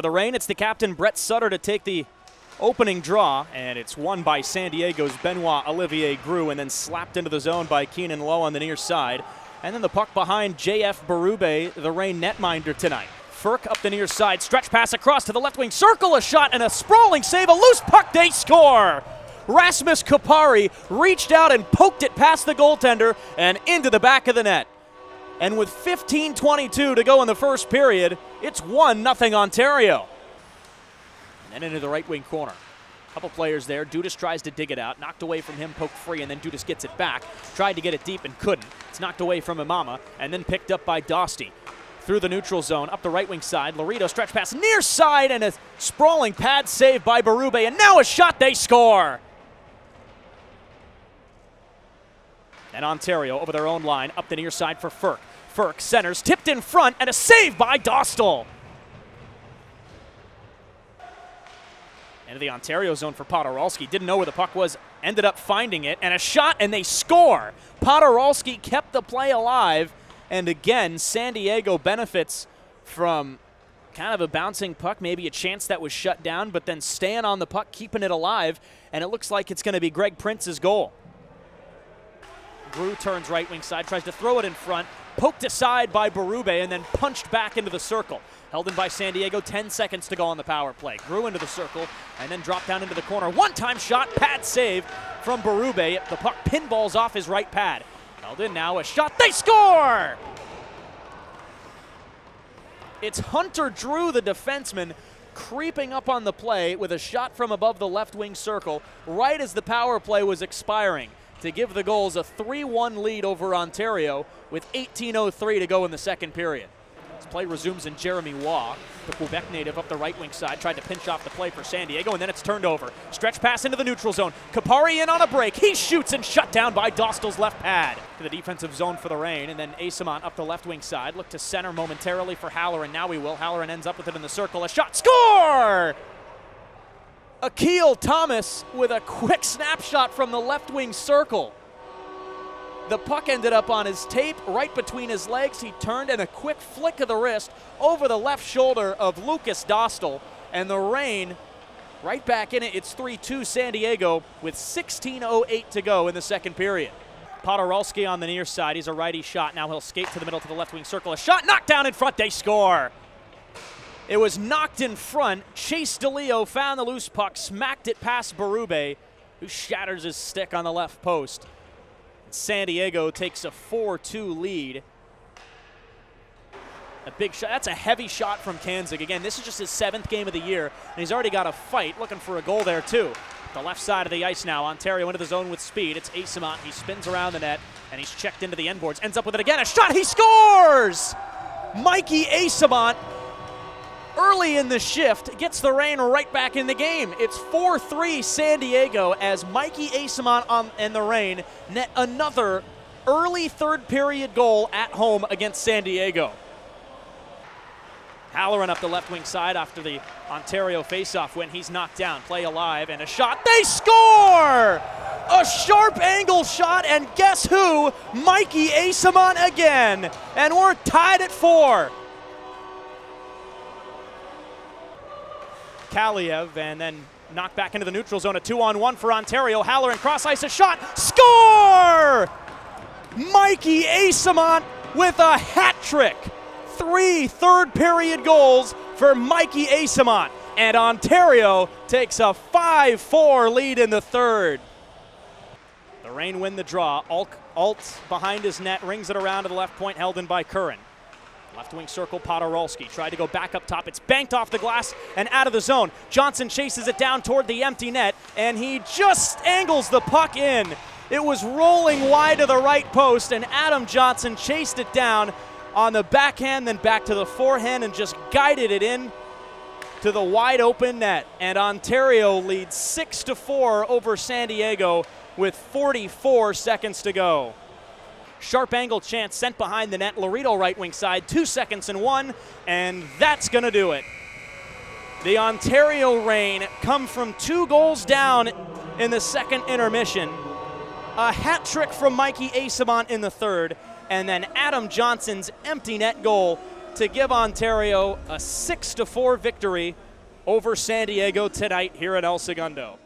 For the Reign, it's the captain Brett Sutter to take the opening draw, and it's won by San Diego's Benoit Olivier Groulx, and then slapped into the zone by Keenan Lowe on the near side. And then the puck behind JF Berube, the Reign netminder tonight. Ferk up the near side, stretch pass across to the left wing circle, a shot and a sprawling save, a loose puck, they score! Rasmus Kupari reached out and poked it past the goaltender and into the back of the net. And with 15:22 to go in the first period, it's 1 0 Ontario. And then into the right wing corner. A couple players there. Dudas tries to dig it out. Knocked away from him, poked free, and then Dudas gets it back. Tried to get it deep and couldn't. It's knocked away from Imama and then picked up by Dosty. Through the neutral zone, up the right wing side. Laredo stretch pass near side and a sprawling pad save by Berube, And now a shot, they score. And Ontario over their own line, up the near side for Ferk. Ferk centers, tipped in front, and a save by Dostal. Into the Ontario zone for Podorowski. Didn't know where the puck was, ended up finding it, and a shot, and they score. Podorowski kept the play alive, and again, San Diego benefits from kind of a bouncing puck, maybe a chance that was shut down, but then staying on the puck, keeping it alive, and it looks like it's going to be Greg Prince's goal. Groulx turns right wing side, tries to throw it in front, poked aside by Berube, and then punched back into the circle. Held in by San Diego, 10 seconds to go on the power play. Groulx into the circle, and then dropped down into the corner. One time shot, pad save from Berube. The puck pinballs off his right pad. Held in now, a shot, they score! It's Hunter Drew, the defenseman, creeping up on the play with a shot from above the left wing circle right as the power play was expiring to give the Gulls a 3 1 lead over Ontario with 18.03 to go in the second period. This play resumes in Jeremy Waugh, the Quebec native up the right wing side, tried to pinch off the play for San Diego, and then it's turned over. Stretch pass into the neutral zone. Kupari in on a break. He shoots and shut down by Dostal's left pad. To the defensive zone for the Reign, and then Eyssimont up the left wing side. Look to center momentarily for Halloran. Now he will. Halloran ends up with it in the circle. A shot. Score! Akil Thomas with a quick snapshot from the left wing circle. The puck ended up on his tape right between his legs. He turned and a quick flick of the wrist over the left shoulder of Lukas Dostal. And the Reign right back in it. It's 3 2 San Diego with 16.08 to go in the second period. Podorowski on the near side. He's a righty shot. Now he'll skate to the middle to the left wing circle. A shot knocked down in front. They score. It was knocked in front. Chase DeLeo found the loose puck, smacked it past Berube, who shatters his stick on the left post. San Diego takes a 4 2 lead. A big shot. That's a heavy shot from Kanzig. Again, this is just his seventh game of the year, and he's already got a fight looking for a goal there, too. The left side of the ice now. Ontario into the zone with speed. It's Eyssimont. He spins around the net, and he's checked into the end boards. Ends up with it again. A shot. He scores! Mikey Eyssimont early in the shift gets the Reign right back in the game. It's 4-3 San Diego as Mikey Eyssimont on, and the Reign net another early third period goal at home against San Diego. Halloran up the left wing side after the Ontario faceoff when he's knocked down. Play alive and a shot. They score! A sharp angle shot, and guess who? Mikey Eyssimont again. And we're tied at four. Kaliyev and then knocked back into the neutral zone. A two on one for Ontario. Halloran cross ice a shot. Score! Mikey Eyssimont with a hat trick. Three third period goals for Mikey Eyssimont. And Ontario takes a 5 4 lead in the third. The Reign win the draw. Alt behind his net, rings it around to the left point, held in by Curran. Left wing circle, Podorowski tried to go back up top. It's banked off the glass and out of the zone. Johnson chases it down toward the empty net, and he just angles the puck in. It was rolling wide to the right post, and Adam Johnson chased it down on the backhand, then back to the forehand, and just guided it in to the wide open net. And Ontario leads 6 to 4 over San Diego with 44 seconds to go. Sharp angle chance sent behind the net. Laredo right wing side, two seconds and one, and that's going to do it. The Ontario Reign come from two goals down in the second intermission. A hat trick from Mikey Eyssimont in the third, and then Adam Johnson's empty net goal to give Ontario a 6 4 victory over San Diego tonight here at El Segundo.